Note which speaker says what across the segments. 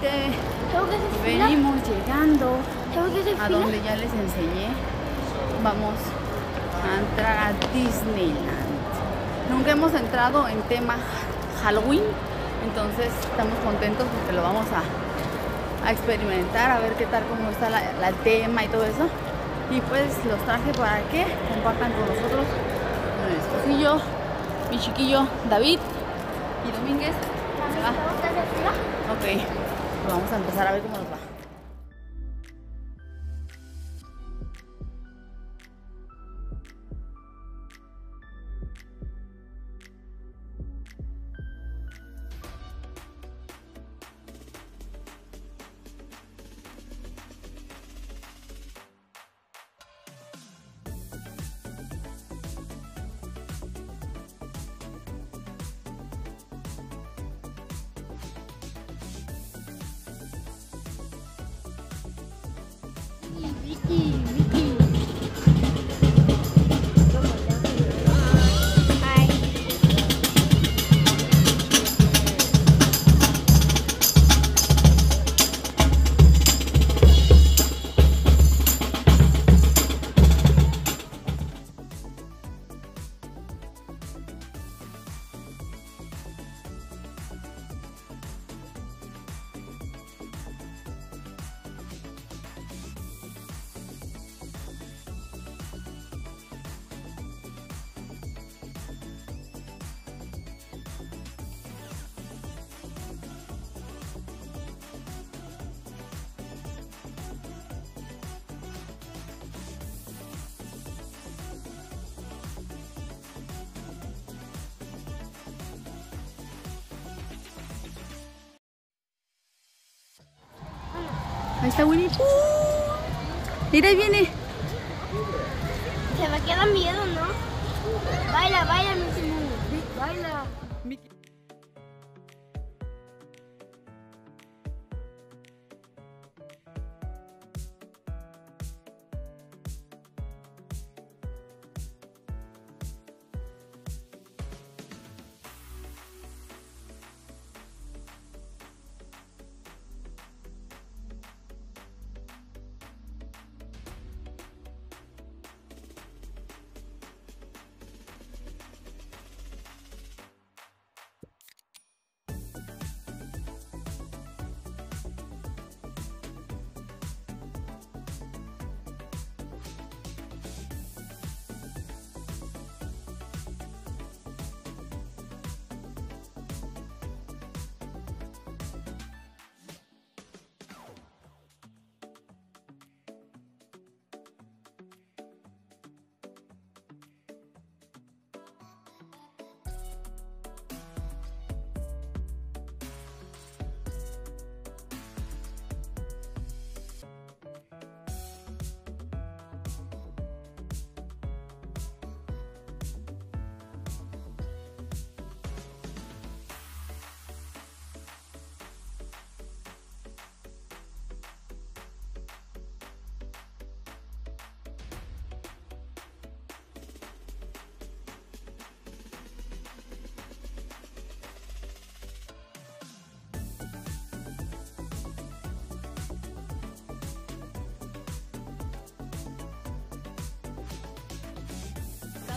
Speaker 1: gente,
Speaker 2: fila.
Speaker 1: venimos llegando a donde ya les enseñé. Vamos a entrar a Disneyland. Nunca hemos entrado en tema Halloween, entonces estamos contentos porque lo vamos a, a experimentar, a ver qué tal, cómo está la, la tema y todo eso. Y pues los traje para que compartan con nosotros mi esposillo, mi chiquillo David y Domínguez. Ok, vamos a empezar a ver cómo nos va. Ahí está Winnie Pooh. Mira, viene.
Speaker 2: Se me queda miedo, ¿no? Baila, baila, mi Simón. Baila.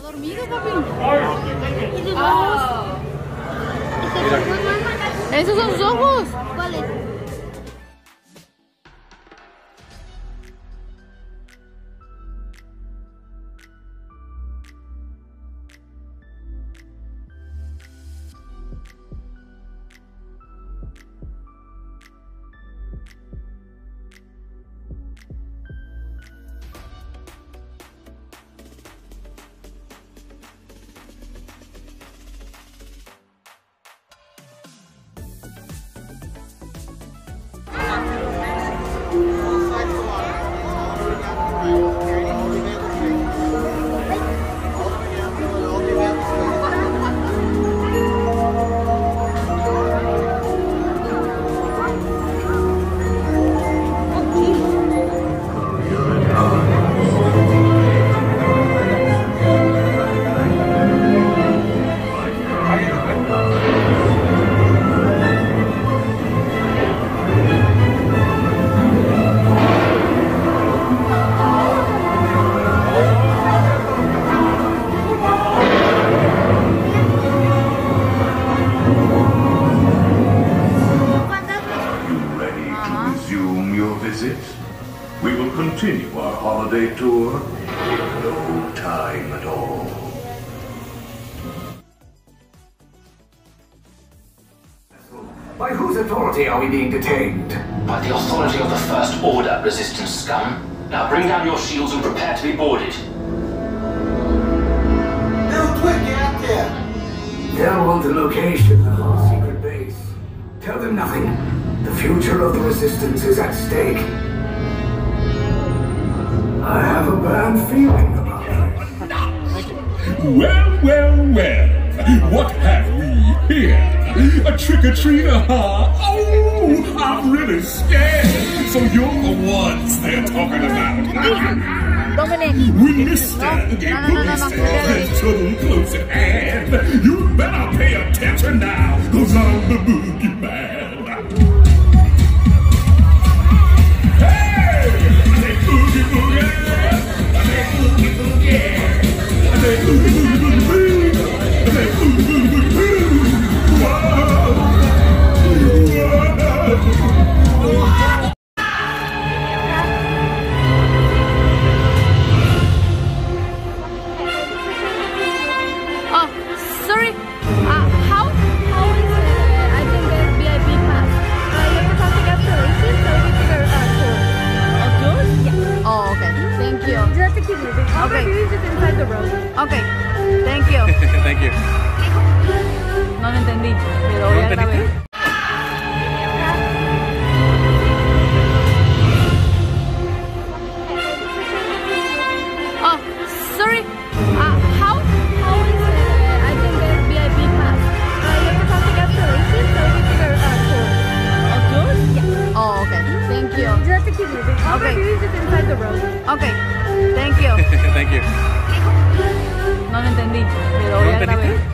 Speaker 1: Está dormido, papi.
Speaker 2: ¿Y sus ojos? ¿Estos ojos, mamá?
Speaker 1: Esos son sus ojos.
Speaker 3: We will continue our holiday tour in no time at all.
Speaker 4: By whose authority are we being detained?
Speaker 5: By the authority of the First Order, Resistance scum. Now bring down your shields and prepare to be boarded.
Speaker 4: They'll want the location of our secret base. Tell them nothing. The future of the Resistance is at stake. I have a bad feeling about it.
Speaker 6: Well, well, well. What have we here? A trick-or-treater, huh? Oh, I'm really scared. So you're the ones they're talking about.
Speaker 1: Dominic.
Speaker 6: We missed
Speaker 1: No, no, no, no, no, no.
Speaker 6: There's close at hand. You better pay attention now, cause I'm the boogeyman.
Speaker 1: Thank you. No lo entendí, pero voy a
Speaker 7: entendiste?